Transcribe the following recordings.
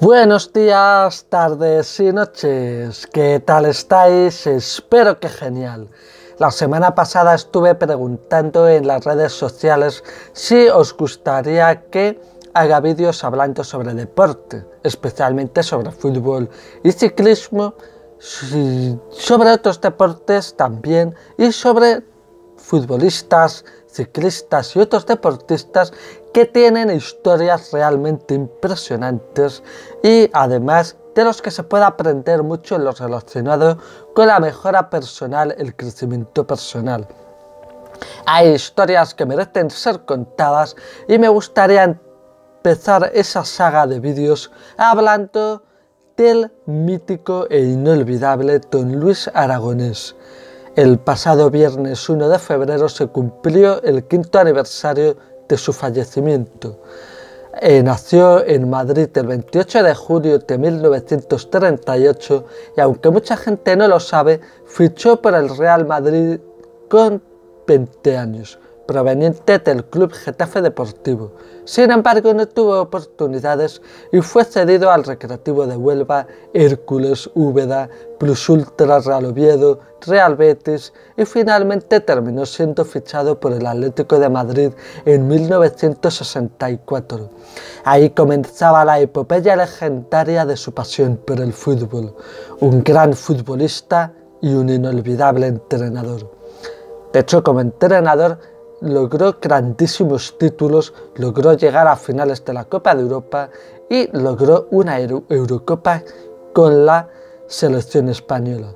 Buenos días, tardes y noches. ¿Qué tal estáis? Espero que genial. La semana pasada estuve preguntando en las redes sociales si os gustaría que haga vídeos hablando sobre deporte, especialmente sobre fútbol y ciclismo, sobre otros deportes también y sobre futbolistas, ciclistas y otros deportistas que tienen historias realmente impresionantes y además de los que se puede aprender mucho en lo relacionado con la mejora personal, el crecimiento personal. Hay historias que merecen ser contadas y me gustaría empezar esa saga de vídeos hablando del mítico e inolvidable Don Luis Aragonés. El pasado viernes 1 de febrero se cumplió el quinto aniversario de su fallecimiento. Eh, nació en Madrid el 28 de julio de 1938 y aunque mucha gente no lo sabe, fichó por el Real Madrid con 20 años proveniente del Club Getafe Deportivo. Sin embargo, no tuvo oportunidades y fue cedido al Recreativo de Huelva, Hércules, Úbeda, Plus Ultra, Real Oviedo, Real Betis y finalmente terminó siendo fichado por el Atlético de Madrid en 1964. Ahí comenzaba la epopeya legendaria de su pasión por el fútbol, un gran futbolista y un inolvidable entrenador. De hecho, como entrenador logró grandísimos títulos, logró llegar a finales de la Copa de Europa y logró una Eurocopa con la selección española.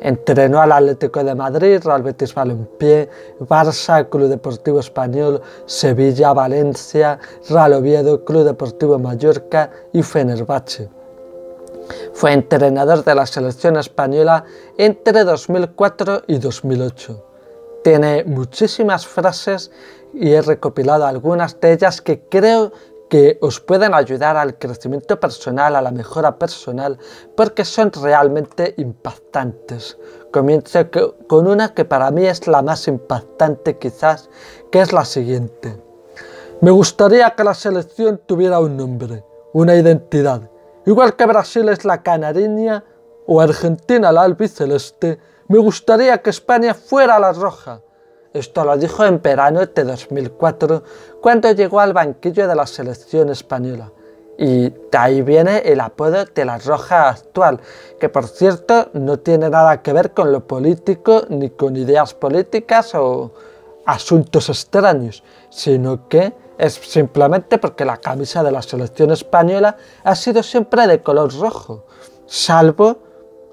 Entrenó al Atlético de Madrid, Real Betis Balompié, Barça, Club Deportivo Español, Sevilla, Valencia, Real Oviedo, Club Deportivo Mallorca y Fenerbahce. Fue entrenador de la selección española entre 2004 y 2008. Tiene muchísimas frases y he recopilado algunas de ellas que creo que os pueden ayudar al crecimiento personal, a la mejora personal, porque son realmente impactantes. Comienzo con una que para mí es la más impactante quizás, que es la siguiente. Me gustaría que la selección tuviera un nombre, una identidad. Igual que Brasil es la canariña o Argentina la albiceleste, me gustaría que España fuera la roja. Esto lo dijo en verano de 2004, cuando llegó al banquillo de la selección española. Y de ahí viene el apodo de la roja actual, que por cierto no tiene nada que ver con lo político ni con ideas políticas o asuntos extraños, sino que es simplemente porque la camisa de la selección española ha sido siempre de color rojo, salvo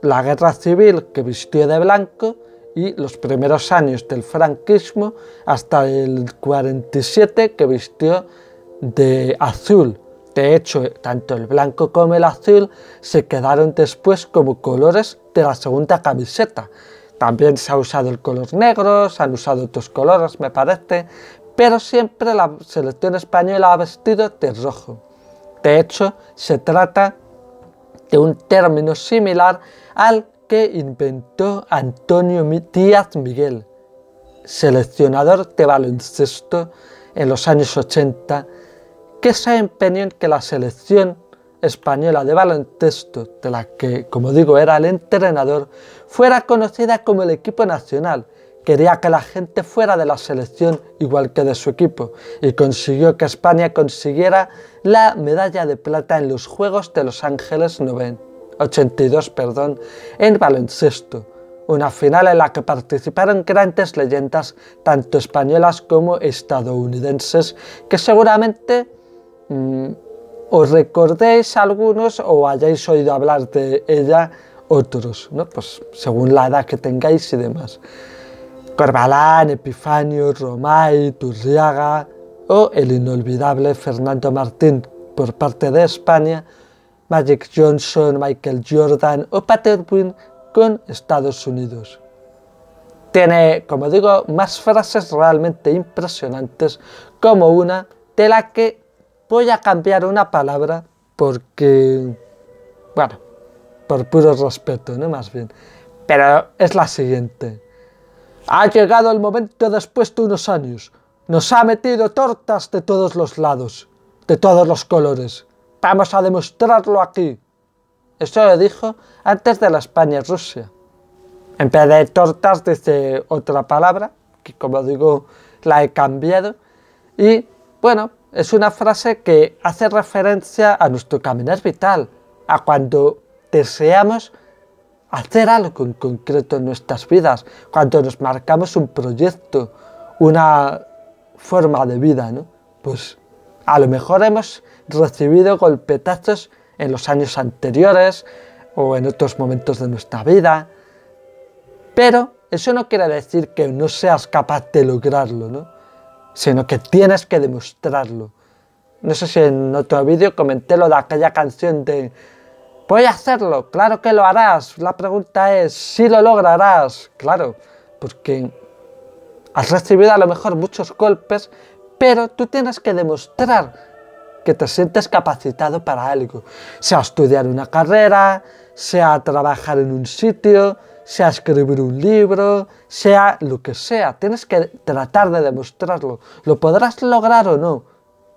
la guerra civil que vistió de blanco y los primeros años del franquismo hasta el 47 que vistió de azul. De hecho, tanto el blanco como el azul se quedaron después como colores de la segunda camiseta. También se ha usado el color negro, se han usado otros colores, me parece, pero siempre la selección española ha vestido de rojo. De hecho, se trata de un término similar al que inventó Antonio Díaz Miguel, seleccionador de baloncesto en los años 80, que se empeñó en que la selección española de baloncesto, de la que, como digo, era el entrenador, fuera conocida como el equipo nacional. Quería que la gente fuera de la selección igual que de su equipo y consiguió que España consiguiera la medalla de plata en los Juegos de Los Ángeles 90. 82 perdón, en baloncesto, una final en la que participaron grandes leyendas tanto españolas como estadounidenses que seguramente mm, os recordéis algunos o hayáis oído hablar de ella otros, ¿no? pues según la edad que tengáis y demás. Corbalán, Epifanio, Romay, Turriaga o el inolvidable Fernando Martín por parte de España Magic Johnson, Michael Jordan o Patrick con Estados Unidos. Tiene, como digo, más frases realmente impresionantes, como una de la que voy a cambiar una palabra porque, bueno, por puro respeto, ¿no? Más bien. Pero es la siguiente. Ha llegado el momento después de unos años. Nos ha metido tortas de todos los lados, de todos los colores vamos a demostrarlo aquí. Eso lo dijo antes de la España-Rusia. En vez de tortas dice otra palabra, que como digo la he cambiado. Y bueno, es una frase que hace referencia a nuestro caminar vital, a cuando deseamos hacer algo en concreto en nuestras vidas, cuando nos marcamos un proyecto, una forma de vida, ¿no? Pues a lo mejor hemos recibido golpetazos en los años anteriores o en otros momentos de nuestra vida, pero eso no quiere decir que no seas capaz de lograrlo, ¿no? Sino que tienes que demostrarlo. No sé si en otro vídeo comenté lo de aquella canción de Voy a hacerlo, claro que lo harás. La pregunta es si lo lograrás. Claro, porque has recibido a lo mejor muchos golpes, pero tú tienes que demostrar que te sientes capacitado para algo. Sea estudiar una carrera, sea trabajar en un sitio, sea escribir un libro, sea lo que sea. Tienes que tratar de demostrarlo. Lo podrás lograr o no,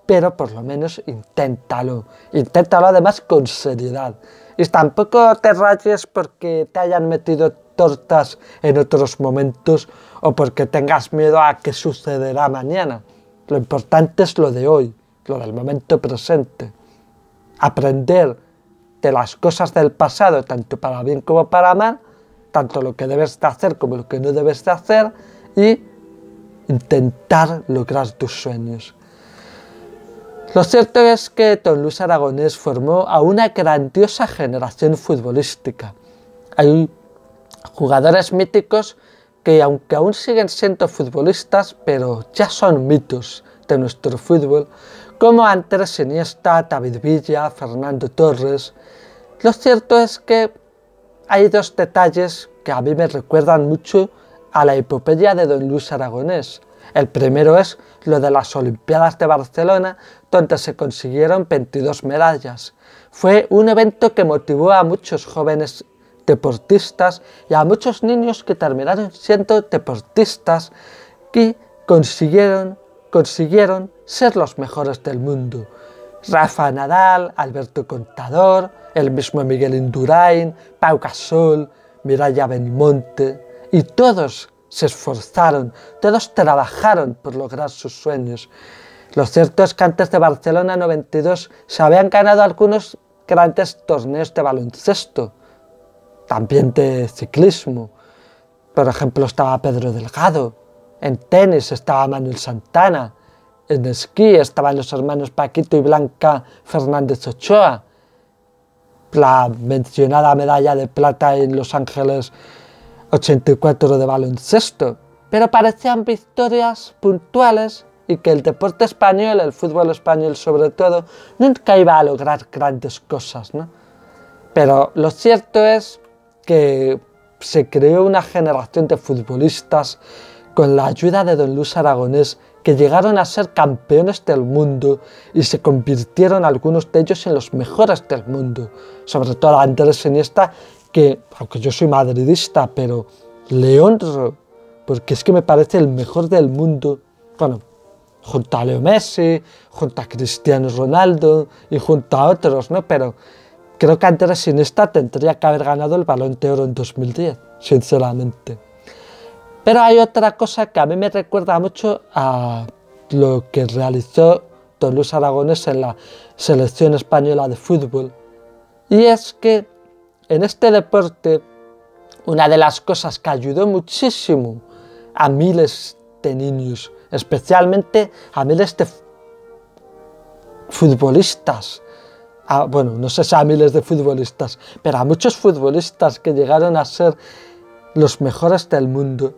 pero por lo menos inténtalo. Inténtalo además con seriedad. Y tampoco te rayes porque te hayan metido tortas en otros momentos o porque tengas miedo a qué sucederá mañana. Lo importante es lo de hoy, lo del momento presente. Aprender de las cosas del pasado, tanto para bien como para mal, tanto lo que debes de hacer como lo que no debes de hacer y intentar lograr tus sueños. Lo cierto es que Don Luis Aragonés formó a una grandiosa generación futbolística. Hay jugadores míticos que aunque aún siguen siendo futbolistas, pero ya son mitos de nuestro fútbol, como Andrés Iniesta, David Villa, Fernando Torres. Lo cierto es que hay dos detalles que a mí me recuerdan mucho a la epopeya de Don Luis Aragonés. El primero es lo de las Olimpiadas de Barcelona, donde se consiguieron 22 medallas. Fue un evento que motivó a muchos jóvenes deportistas y a muchos niños que terminaron siendo deportistas que consiguieron, consiguieron ser los mejores del mundo. Rafa Nadal, Alberto Contador, el mismo Miguel Indurain, Pau Gasol, Miraya Benimonte, y todos se esforzaron, todos trabajaron por lograr sus sueños. Lo cierto es que antes de Barcelona 92 se habían ganado algunos grandes torneos de baloncesto, también de ciclismo. Por ejemplo, estaba Pedro Delgado, en tenis estaba Manuel Santana, en esquí estaban los hermanos Paquito y Blanca Fernández Ochoa, la mencionada medalla de plata en Los Ángeles 84 de baloncesto, pero parecían victorias puntuales y que el deporte español, el fútbol español sobre todo, nunca iba a lograr grandes cosas. ¿no? Pero lo cierto es que se creó una generación de futbolistas con la ayuda de Don Luis Aragonés que llegaron a ser campeones del mundo y se convirtieron algunos de ellos en los mejores del mundo, sobre todo Andrés Iniesta que, aunque yo soy madridista, pero le honro, porque es que me parece el mejor del mundo, bueno, junto a Leo Messi, junto a Cristiano Ronaldo y junto a otros, ¿no? Pero creo que Andrés Iniesta tendría que haber ganado el Balón de Oro en 2010, sinceramente. Pero hay otra cosa que a mí me recuerda mucho a lo que realizó Don Luis Aragonés en la selección española de fútbol, y es que en este deporte, una de las cosas que ayudó muchísimo a miles de niños, especialmente a miles de futbolistas, bueno, no sé si a miles de futbolistas, pero a muchos futbolistas que llegaron a ser los mejores del mundo,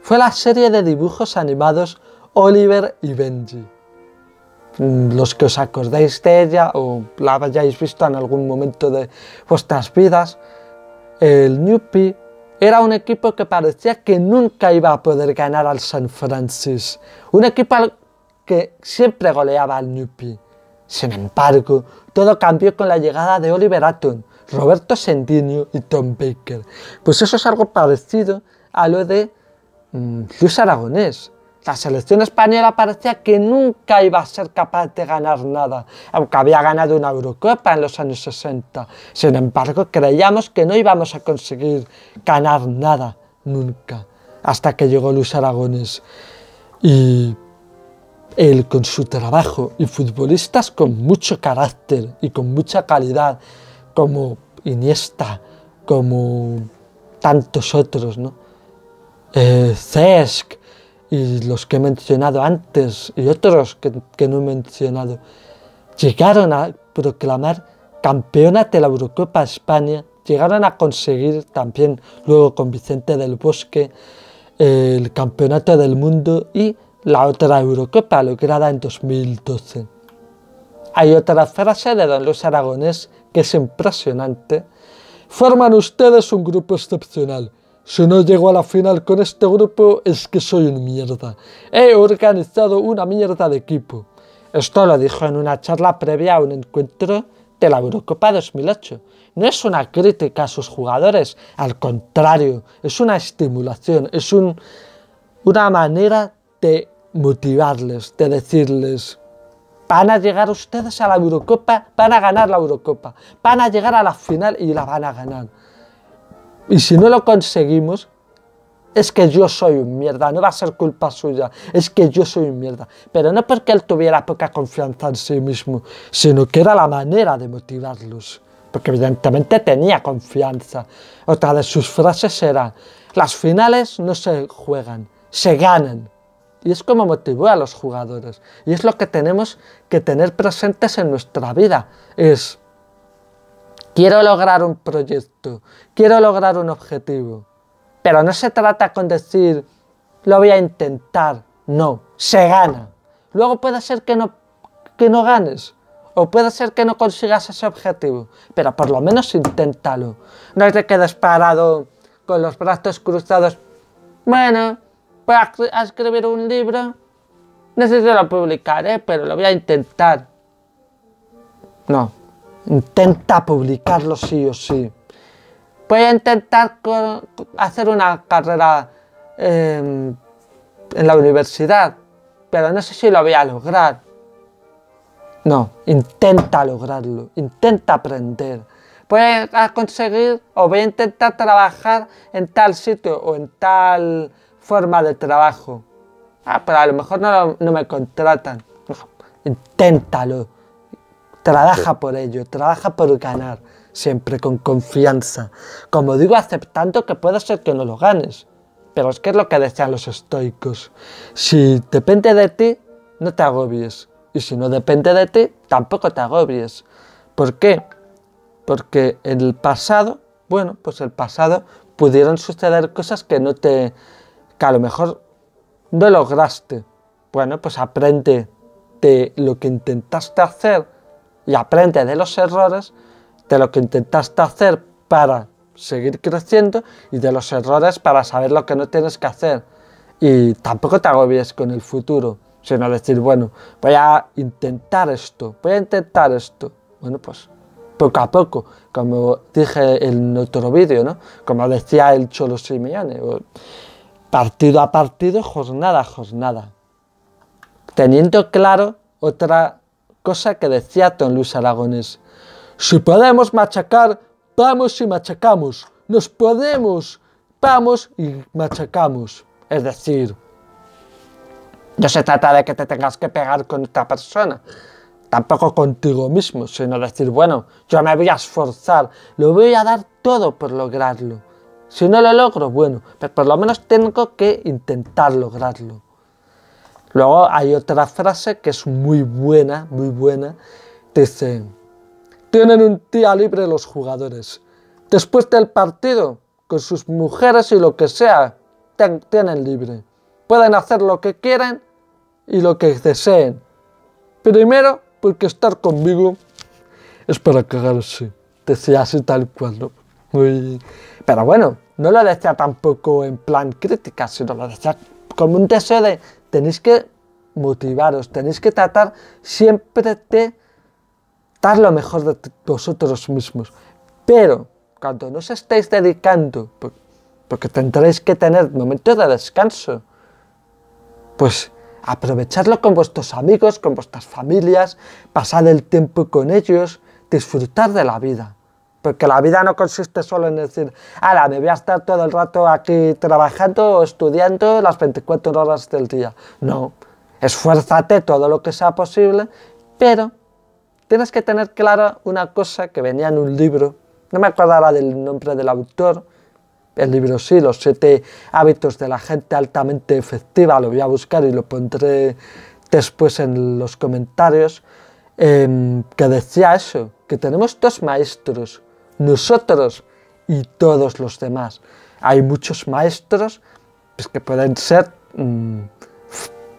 fue la serie de dibujos animados Oliver y Benji. Mm, los que os acordéis de ella o la hayáis visto en algún momento de vuestras vidas, el Newpie era un equipo que parecía que nunca iba a poder ganar al San Francisco, un equipo que siempre goleaba al Newpie. Sin embargo, todo cambió con la llegada de Oliver Atom, Roberto Sendinio y Tom Baker. Pues eso es algo parecido a lo de mm, Luis Aragonés. La selección española parecía que nunca iba a ser capaz de ganar nada, aunque había ganado una Eurocopa en los años 60. Sin embargo, creíamos que no íbamos a conseguir ganar nada nunca, hasta que llegó Luis Aragones. Y él con su trabajo y futbolistas con mucho carácter y con mucha calidad, como Iniesta, como tantos otros, ¿no? Eh, Cesc, y los que he mencionado antes y otros que, no he mencionado, llegaron a proclamar campeona de la Eurocopa España, llegaron a conseguir también luego con Vicente del Bosque el campeonato del mundo y la otra Eurocopa lograda en 2012. Hay otra frase de don Luis Aragonés que es impresionante. Forman ustedes un grupo excepcional si no llego a la final con este grupo es que soy un mierda. He organizado una mierda de equipo. Esto lo dijo en una charla previa a un encuentro de la Eurocopa 2008. No es una crítica a sus jugadores, al contrario, es una estimulación, es una manera de motivarles, de decirles, van a llegar ustedes a la Eurocopa, van a ganar la Eurocopa, van a llegar a la final y la van a ganar. Y si no lo conseguimos, es que yo soy un mierda, no va a ser culpa suya, es que yo soy un mierda. Pero no porque él tuviera poca confianza en sí mismo, sino que era la manera de motivarlos. Porque evidentemente tenía confianza. Otra de sus frases era, las finales no se juegan, se ganan. Y es como motivó a los jugadores. Y es lo que tenemos que tener presentes en nuestra vida. Es, quiero lograr un proyecto, quiero lograr un objetivo. Pero no se trata con decir, lo voy a intentar. No, se gana. Luego puede ser que no, que no ganes, o puede ser que no consigas ese objetivo, pero por lo menos inténtalo. No de quedes parado con los brazos cruzados. Bueno, voy a escribir un libro, no sé si publicaré, pero lo voy a intentar. No, Intenta publicarlo sí o sí. Voy a intentar hacer una carrera em, en la universidad, pero no sé si lo voy a lograr. No, intenta lograrlo, intenta aprender. Voy a conseguir o voy a intentar trabajar en tal sitio o en tal forma de trabajo. Ah, pero a lo mejor no, no me contratan. Inténtalo. Trabaja por ello, trabaja por ganar, siempre con confianza. Como digo, aceptando que puede ser que no lo ganes. Pero es que es lo que decían los estoicos. Si depende de ti, no te agobies. Y si no depende de ti, tampoco te agobies. ¿Por qué? Porque en el pasado, bueno, pues el pasado pudieron suceder cosas que no te. que a lo mejor no lograste. Bueno, pues aprende de lo que intentaste hacer y aprende de los errores, de lo que intentaste hacer para seguir creciendo y de los errores para saber lo que no tienes que hacer. Y tampoco te agobies con el futuro, sino decir, bueno, voy a intentar esto, voy a intentar esto. Bueno, pues poco a poco, como dije en otro vídeo, ¿no? Como decía el Cholo Simeone, partido a partido, jornada a jornada. Teniendo claro otra cosa que decía don Luis Aragones. Si podemos machacar, vamos y machacamos. Nos podemos, vamos y machacamos. Es decir, no se trata de que te tengas que pegar con otra persona, tampoco contigo mismo, sino decir, bueno, yo me voy a esforzar, lo voy a dar todo por lograrlo. Si no lo logro, bueno, pero por lo menos tengo que intentar lograrlo. Luego hay otra frase que es muy buena, muy buena. Dice, tienen un día libre los jugadores. Después del partido, con sus mujeres y lo que sea, tienen libre. Pueden hacer lo que quieran y lo que deseen. Primero, porque estar conmigo es para cagarse. Decía así tal cual, Muy... Pero bueno, no lo decía tampoco en plan crítica, sino lo decía como un deseo de tenéis que motivaros, tenéis que tratar siempre de dar lo mejor de vosotros mismos. Pero cuando no os estáis dedicando, porque tendréis que tener momentos de descanso, Pues aprovecharlo con vuestros amigos, con vuestras familias, pasar el tiempo con ellos, disfrutar de la vida. Porque la vida no consiste solo en decir, ahora me voy a estar todo el rato aquí trabajando o estudiando las 24 horas del día. No, esfuérzate todo lo que sea posible, pero tienes que tener clara una cosa que venía en un libro, no me acuerdo ahora del nombre del autor, el libro sí, los siete hábitos de la gente altamente efectiva, lo voy a buscar y lo pondré después en los comentarios, em, que decía eso, que tenemos dos maestros, nosotros y todos los demás. Hay muchos maestros pues, que pueden ser mm,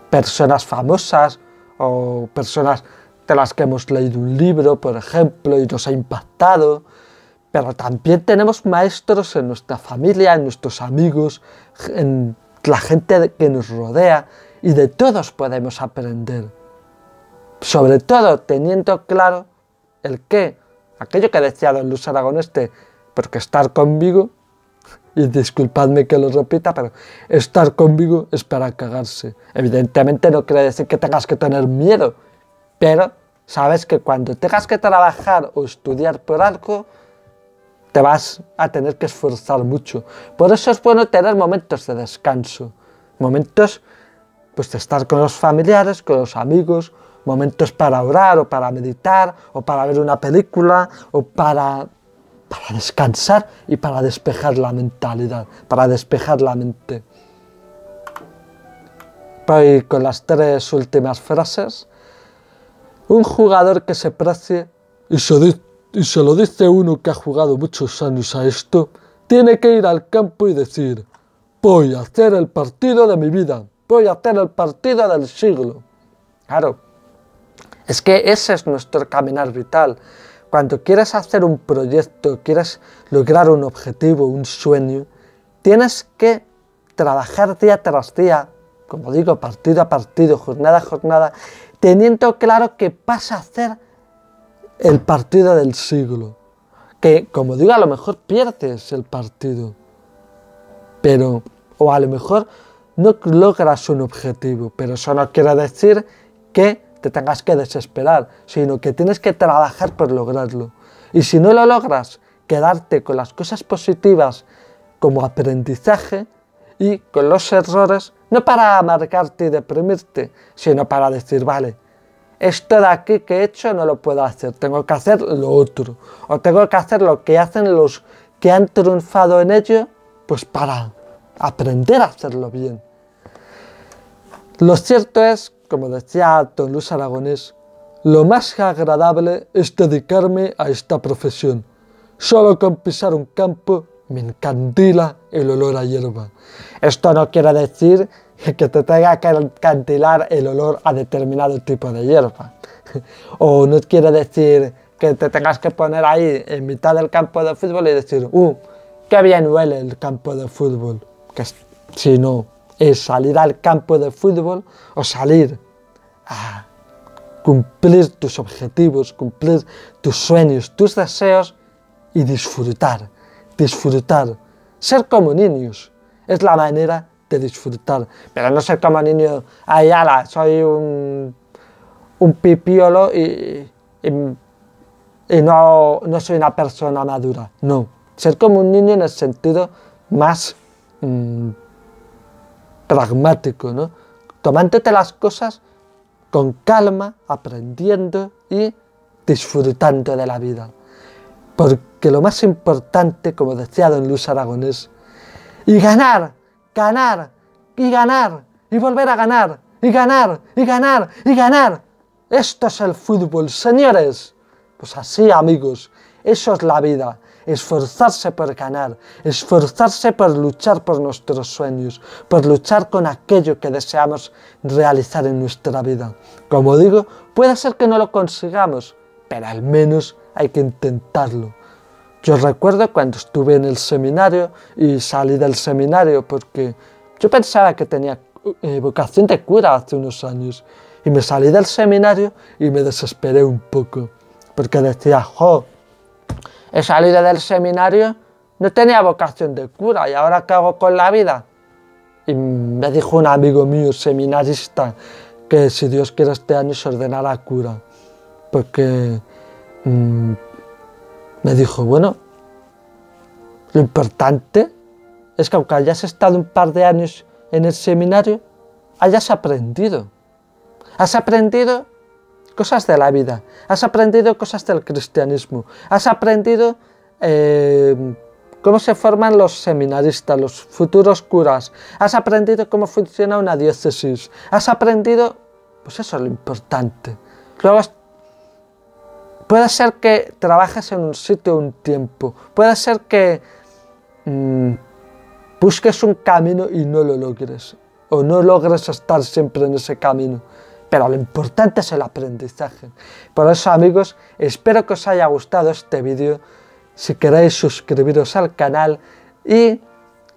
personas famosas o personas de las que hemos leído un libro, por ejemplo, y nos ha impactado, pero también tenemos maestros en nuestra familia, en nuestros amigos, en la gente que nos rodea, y de todos podemos aprender. Sobre todo teniendo claro el qué aquello que decía don Luis Aragoneste, porque estar conmigo, y disculpadme que lo repita, pero estar conmigo es para cagarse. Evidentemente no quiere decir que tengas que tener miedo, pero sabes que cuando tengas que trabajar o estudiar por algo, te vas a tener que esforzar mucho. Por eso es bueno tener momentos de descanso, momentos pues, de estar con los familiares, con los amigos, momentos para orar o para meditar o para ver una película o para, para descansar y para despejar la mentalidad, para despejar la mente. Voy con las tres últimas frases. Un jugador que se precie, y se, y se lo dice uno que ha jugado muchos años a esto, tiene que ir al campo y decir, voy a hacer el partido de mi vida, voy a hacer el partido del siglo. Claro, es que ese es nuestro caminar vital. Cuando quieres hacer un proyecto, quieres lograr un objetivo, un sueño, tienes que trabajar día tras día, como digo, partido a partido, jornada a jornada, teniendo claro que vas a hacer el partido del siglo. Que, como digo, a lo mejor pierdes el partido, pero, o a lo mejor no logras un objetivo, pero eso no quiere decir que te tengas que desesperar, sino que tienes que trabajar por lograrlo. Y si no lo logras, quedarte con las cosas positivas como aprendizaje y con los errores, no para amargarte y deprimirte, sino para decir, vale, esto de aquí que he hecho no lo puedo hacer, tengo que hacer lo otro, o tengo que hacer lo que hacen los que han triunfado en ello, pues para aprender a hacerlo bien. Lo cierto es como decía Don Luis Aragonés, lo más agradable es dedicarme a esta profesión. Solo con pisar un campo me encandila el olor a hierba. Esto no quiere decir que te tenga que encandilar el olor a determinado tipo de hierba. O no quiere decir que te tengas que poner ahí en mitad del campo de fútbol y decir, ¡uh! ¡Qué bien huele el campo de fútbol! Que si no, es salir al campo de fútbol o salir a cumplir tus objetivos, cumplir tus sueños, tus deseos y disfrutar, disfrutar. Ser como niños es la manera de disfrutar, pero no ser como niño, ay, ala, soy un, un pipiolo y, y, no, no, soy una persona madura. No, ser como un niño en el sentido más mm, pragmático, ¿no? Tomándote las cosas con calma, aprendiendo y disfrutando de la vida. Porque lo más importante, como decía don Luis Aragonés, y ganar, ganar, y ganar, y volver a ganar, y ganar, y ganar, y ganar. Esto es el fútbol, señores. Pues así, amigos, eso es la vida esforzarse por ganar, esforzarse por luchar por nuestros sueños, por luchar con aquello que deseamos realizar en nuestra vida. Como digo, puede ser que no lo consigamos, pero al menos hay que intentarlo. Yo recuerdo cuando estuve en el seminario y salí del seminario porque yo pensaba que tenía eh, vocación de cura hace unos años y me salí del seminario y me desesperé un poco porque decía, jo, he salido del seminario, no tenía vocación de cura y ahora qué hago con la vida. Y me dijo un amigo mío, seminarista, que si Dios quiere este año se ordenara cura. Porque mm, me dijo, bueno, lo importante es que aunque hayas estado un par de años en el seminario, hayas aprendido. Has aprendido cosas de la vida, has aprendido cosas del cristianismo, has aprendido eh, cómo se forman los seminaristas, los futuros curas, has aprendido cómo funciona una diócesis, has aprendido, pues eso es lo importante. Luego puede ser que trabajes en un sitio un tiempo, puede ser que mm, busques un camino y no lo logres, o no logres estar siempre en ese camino pero lo importante es el aprendizaje. Por eso amigos, espero que os haya gustado este vídeo. Si queréis suscribiros al canal y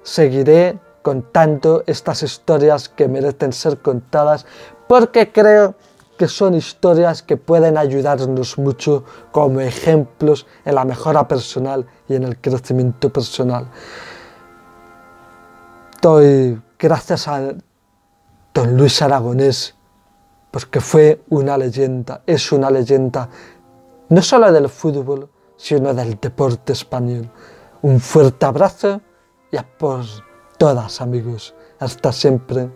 seguiré contando estas historias que merecen ser contadas porque creo que son historias que pueden ayudarnos mucho como ejemplos en la mejora personal y en el crecimiento personal. Gracias a don Luis Aragonés porque fue una leyenda, es una leyenda, no solo del fútbol, sino del deporte español. Un fuerte abrazo y a por todas amigos. Hasta siempre.